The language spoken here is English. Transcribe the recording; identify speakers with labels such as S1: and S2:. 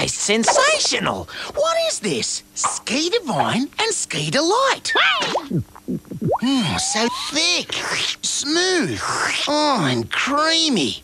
S1: tastes sensational. What is this? Ski Divine and Ski Delight. Mm, so thick, smooth, oh, and creamy.